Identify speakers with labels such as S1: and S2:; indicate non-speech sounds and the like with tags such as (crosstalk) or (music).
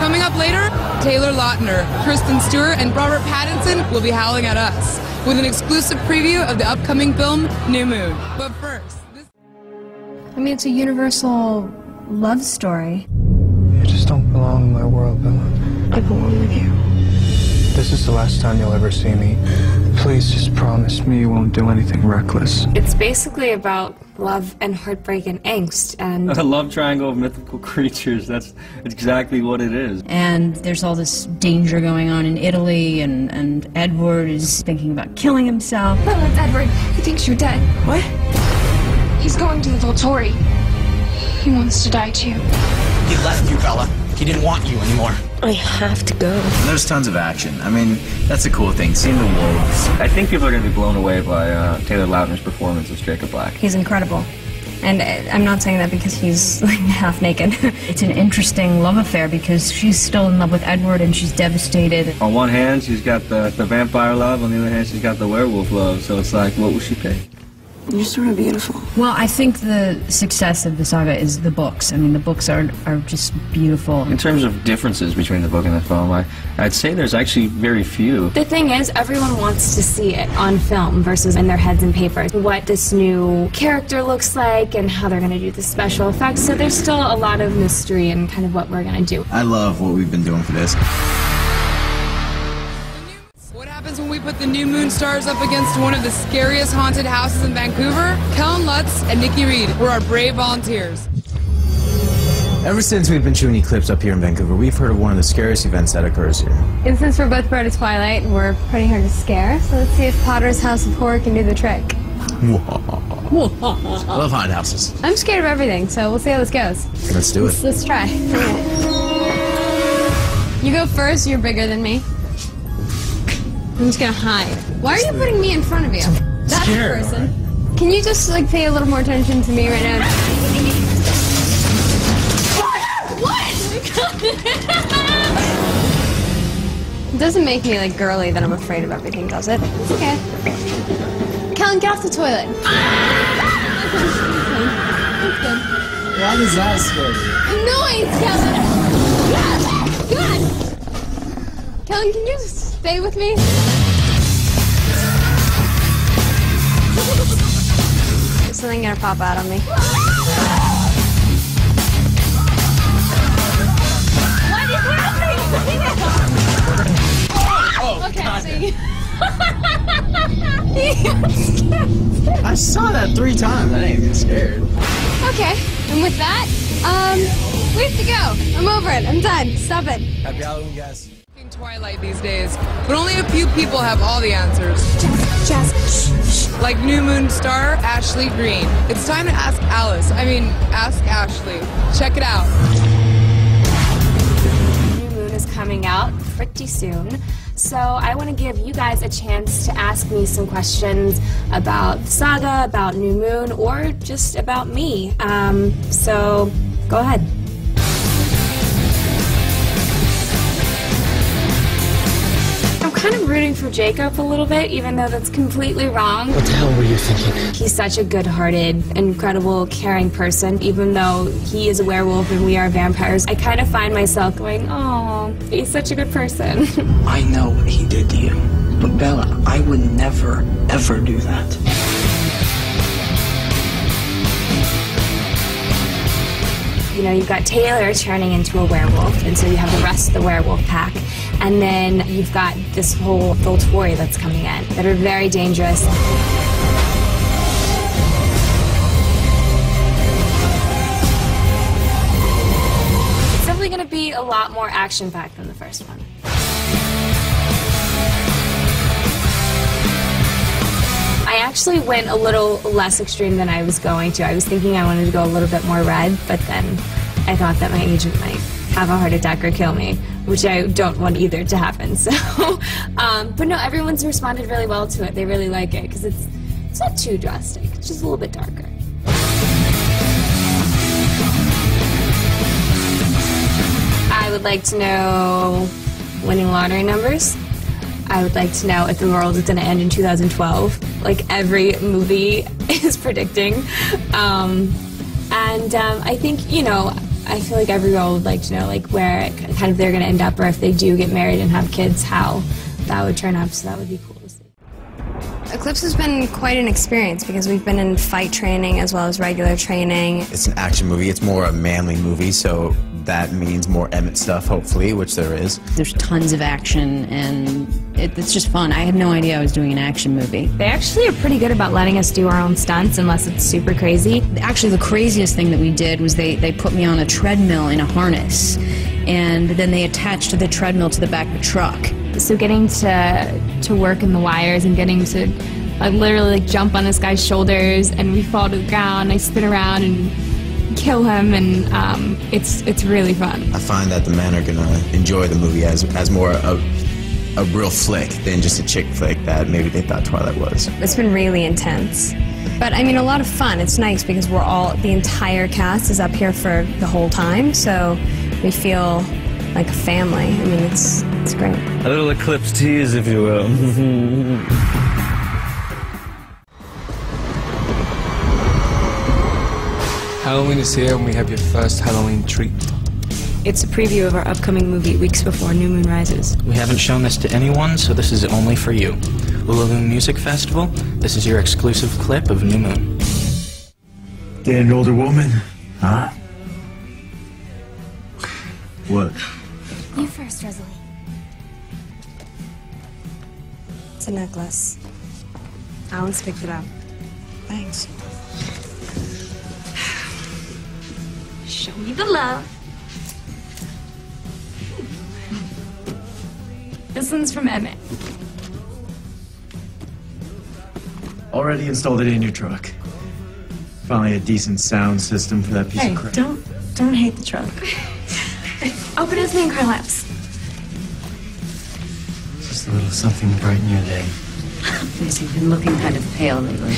S1: Coming up later, Taylor Lautner, Kristen Stewart, and Robert Pattinson will be howling at us with an exclusive preview of the upcoming film New Moon. But first, this-
S2: I mean, it's a universal love story.
S3: You just don't belong in my world, Bella.
S4: I belong with you.
S3: This is the last time you'll ever see me. Please just promise me you won't do anything reckless.
S5: It's basically about love and heartbreak and angst and (laughs)
S6: A love triangle of mythical (laughs) creatures. That's exactly what it is.
S2: And there's all this danger going on in Italy, and, and Edward is thinking about killing himself.
S4: Bella, it's Edward. He thinks you're dead.
S3: What?
S4: He's going to the Volturi. He wants to die too.
S7: He left you, Bella. He didn't want you anymore.
S4: I have to go.
S8: There's tons of action. I mean, that's a cool thing. Seeing the wolves.
S6: I think people are going to be blown away by uh, Taylor Lautner's performance as Jacob Black.
S2: He's incredible. And uh, I'm not saying that because he's (laughs) like half naked. (laughs) it's an interesting love affair because she's still in love with Edward and she's devastated.
S6: On one hand, she's got the, the vampire love. On the other hand, she's got the werewolf love. So it's like, what will she pick?
S4: You're sort of beautiful.
S2: Well, I think the success of the saga is the books. I mean, the books are, are just beautiful.
S6: In terms of differences between the book and the film, I, I'd say there's actually very few.
S5: the thing is everyone wants to see it on film versus in their heads and paper what this new character looks like and how they're going to do the special effects so there's still a lot of mystery and kind of what we're going to do
S8: I love what we've been doing for this.
S1: What happens when we put the New Moon stars up against one of the scariest haunted houses in Vancouver? Kellan Lutz and Nikki Reed were our brave volunteers.
S8: Ever since we've been shooting Eclipse up here in Vancouver, we've heard of one of the scariest events that occurs here.
S9: And since we're both part of Twilight, we're pretty hard to scare, so let's see if Potter's House of Horror can do the trick.
S8: I (laughs) love haunted houses.
S9: I'm scared of everything, so we'll see how this goes.
S8: Let's do
S9: Let's,
S8: it.
S9: let's try. You go first, you're bigger than me. I'm just gonna hide. Why are you putting me in front of you? That's the
S8: scared,
S9: person. Can you just like pay a little more attention to me right now? What? (laughs) It (laughs) doesn't make me like girly that I'm afraid of everything, does it? It's okay. Kellan, get off the toilet. (laughs)
S8: Why does that scare you?
S9: Noise, Kellan! Kellan, can you stay with me? There's something gonna pop out on me. What is happening? oh, okay, so you... (laughs)
S8: I saw that three times. I didn't get scared.
S9: Okay, and with that, um, we have to go. I'm over it. I'm done. Stop it.
S8: Happy Halloween, guys.
S1: Twilight these days, but only a few people have all the answers.
S4: Jazz, shh,
S1: Like New Moon star Ashley Greene. It's time to ask Alice. I mean, ask Ashley. Check it out.
S5: New Moon is coming out pretty soon. So I want to give you guys a chance to ask me some questions about the saga, about New Moon, or just about me. Um, so go ahead. Kind of rooting for Jacob a little bit, even though that's completely wrong.
S7: What the hell were you thinking?
S5: He's such a good hearted, incredible, caring person. Even though he is a werewolf and we are vampires, I kind of find myself going, oh, he's such a good person. (laughs)
S7: I know what he did to you. But Bella, I would never, ever do that.
S5: You know, you've got Taylor turning into a werewolf, and so you have the rest of the werewolf pack. And then you've got this whole Volturi that's coming in that are very dangerous. It's definitely going to be a lot more action packed than the first one. I actually went a little less extreme than I was going to. I was thinking I wanted to go a little bit more red, but then I thought that my agent might have a heart attack or kill me, which I don't want either to happen. (laughs) So, um, but no, everyone's responded really well to it. They really like it because it's it's not too drastic. It's just a little bit darker. I would like to know winning lottery numbers. I would like to know if the world is going to end in 2012, like every movie (laughs) is predicting. Um, and um, I think, you know, I feel like every girl would like to know like where kind of they're going to end up, or if they do get married and have kids, how that would turn out. So that would be cool to see.
S9: Eclipse has been quite an experience because we've been in fight training as well as regular training.
S8: It's an action movie. It's more a manly movie, so that means more Emmett stuff, hopefully, which there is.
S2: There's tons of action, and it, it's just fun. I had no idea I was doing an action movie.
S5: They actually are pretty good about letting us do our own stunts unless it's super crazy.
S2: Actually, the craziest thing that we did was they, they put me on a treadmill in a harness, and then they attached the treadmill to the back of the truck.
S5: So getting to to work in the wires and getting to like literally like jump on this guy's shoulders and we fall to the ground. I spin around and kill him, and um, it's it's really fun.
S8: I find that the men are gonna enjoy the movie as as more a a real flick than just a chick flick that maybe they thought Twilight was.
S9: It's been really intense. But I mean, a lot of fun. It's nice because we're all, the entire cast is up here for the whole time, so we feel like a family. I mean, it's, it's great.
S6: A little eclipse tease, if you will. (laughs)
S3: Halloween is here and we have your first Halloween treat.
S5: It's a preview of our upcoming movie, Weeks Before New Moon Rises.
S10: We haven't shown this to anyone, so this is only for you. Ulalume Music Festival, this is your exclusive clip of New Moon.
S11: Dating an older woman? Huh? What?
S9: You first, Rosalie. It's a necklace. Alan's picked it up. Thanks.
S5: Show me the love. This one's from Emmett.
S11: Already installed it in your truck. Finally, a decent sound system for that piece
S12: Hey,
S11: of crap.
S12: don't don't hate the truck. Open Esme and Carlisle's.
S11: Just a little something to brighten your day. (laughs)
S2: You've been looking kind of pale lately.